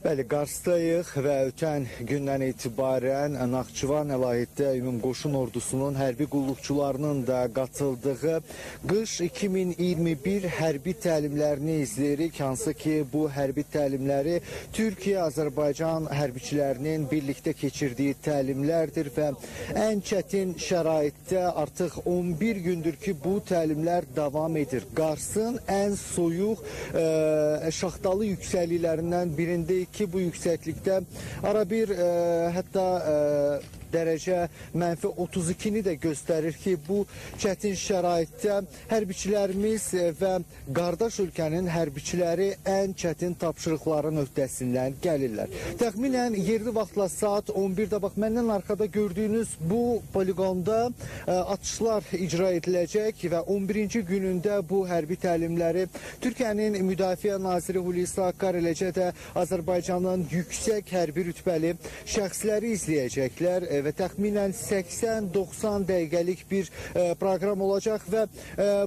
Bəli, Qarsdayıq və ötən gündən etibarən Naxçıvan əlayətdə ümum qoşun ordusunun hərbi qulluqçularının da qatıldığı qış 2021 hərbi təlimlərini izləyirik. Hansı ki, bu hərbi təlimləri Türkiyə, Azərbaycan hərbiçilərinin birlikdə keçirdiyi təlimlərdir və ən çətin şəraitdə artıq 11 gündür ki, bu təlimlər davam edir. Qarsın ən soyuq ə, şaxtalı yüksəkliklərindən birindəyik ki, bu yüksəklikdə ara bir ə, hətta ə, dərəcə mənfi 32-ni də göstərir ki, bu çətin şəraitdə hərbiçilərimiz və qardaş ölkənin hərbiçiləri ən çətin tapşırıqların öhdəsindən gəlirlər. Təxminən yerli vaxtla saat 11-də bax məndən arxada gördüyünüz bu poligonda ə, atışlar icra ediləcək və 11-ci günündə bu hərbi təlimləri Türkiyənin Müdafiə naziri Hulusi Akar eləcə də Azərbaycanın yüksək hərbi rütbəli şəxsləri izləyəcəklər və təxminən 80-90 dəqiqəlik bir proqram olacaq və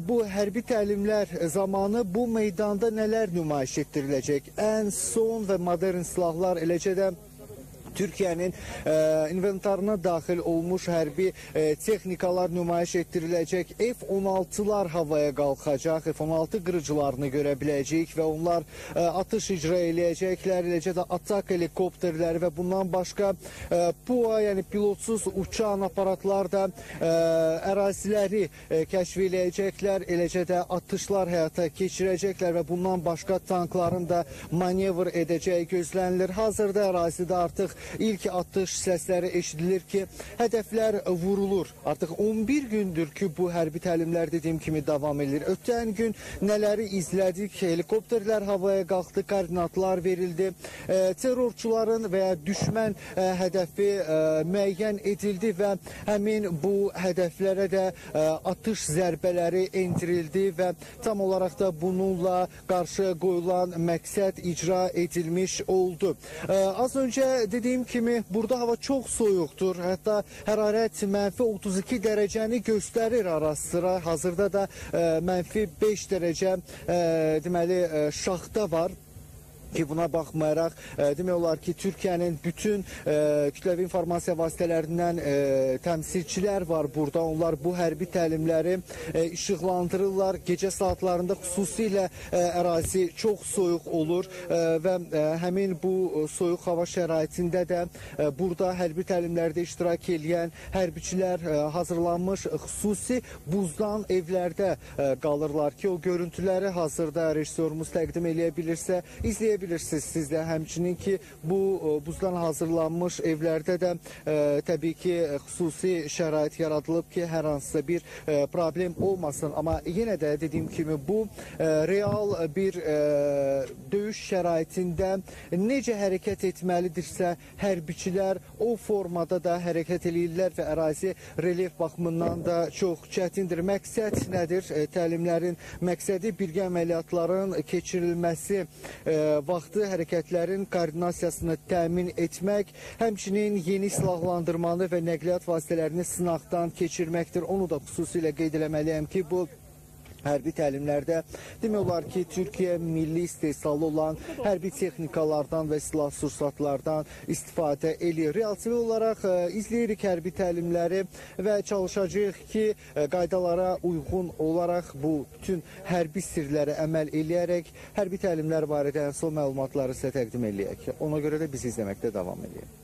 bu hərbi təlimlər zamanı bu meydanda nələr nümayiş etdiriləcək? Ən son və modern silahlar eləcə də Türkiyənin e, inventarına daxil olmuş hərbi e, texnikalar nümayiş etdiriləcək. F-16-lar havaya qalxacaq. F-16 qırıcılarını görə biləcəyik və onlar e, atış icra eləyəcəklər. Eləcə də atak helikopterləri və bundan başqa PUA, yəni pilotsuz uçan aparatlar da əraziləri kəşf eləyəcəklər. Eləcə də atışlar həyata keçirəcəklər və bundan başqa tankların da manevr edəcəyi gözlənilir. Hazırda ərazidə artıq ilk atış səsləri eşidilir ki, hədəflər vurulur. Artıq 11 gündür ki, bu hərbi təlimlər dediyim kimi davam edir. Ötən gün nələri izlədik? Helikopterlər havaya qalxdı, koordinatlar verildi. E, terrorçuların və ya düşmən e, hədəfi e, müəyyən edildi və həmin bu hədəflərə də e, atış zərbələri endirildi və tam olaraq da bununla qarşı qoyulan məqsəd icra edilmiş oldu. E, az öncə dediyim Dediyim kimi burada hava çox soyuqdur. Hətta hərarət mənfi 32 dərəcəni göstərir ara sıra. Hazırda da ə, mənfi 5 dərəcə ə, deməli ə, şaxta var ki buna baxmayaraq e, demək olar ki Türkiyənin bütün e, kütləvi informasiya vasitələrindən e, təmsilçilər var burada. Onlar bu hərbi təlimləri işıqlandırırlar. Gecə saatlarında xüsusilə ərazi çox soyuq olur və həmin bu soyuq hava şəraitində də burada hərbi təlimlərdə iştirak edən hərbiçilər hazırlanmış xüsusi buzdan evlərdə qalırlar ki, o görüntüləri hazırda rejissorumuz təqdim eləyə bilirsə izləyə bilirsiniz siz də həmçinin ki, bu buzdan hazırlanmış evlərdə də ə, təbii ki, xüsusi şərait yaradılıb ki, hər hansısa bir problem olmasın. Amma yenə də dediyim kimi bu real bir döyüş şəraitində necə hərəkət etməlidirsə, hərbiçilər o formada da hərəkət eləyirlər və ərazi relyef baxımından da çox çətindir. Məqsəd nədir? Təlimlərin məqsədi birgə əməliyyatların keçirilməsi ə, vaxtı hərəkətlərin koordinasiyasını təmin etmək, həmçinin yeni silahlandırmanı və nəqliyyat vasitələrini sınaqdan keçirməkdir. Onu da xüsusilə qeyd eləməliyəm ki, bu hərbi təlimlərdə demək olar ki, Türkiyə milli istehsalı olan hərbi texnikalardan və silah sursatlardan istifadə eləyir. Realtiv olaraq e, izləyirik hərbi təlimləri və çalışacağıq ki, e, qaydalara uyğun olaraq bu bütün hərbi sirlərə əməl eləyərək hərbi təlimlər barədə ən son məlumatları sizə təqdim eləyək. Ona görə də bizi izləməkdə davam edək.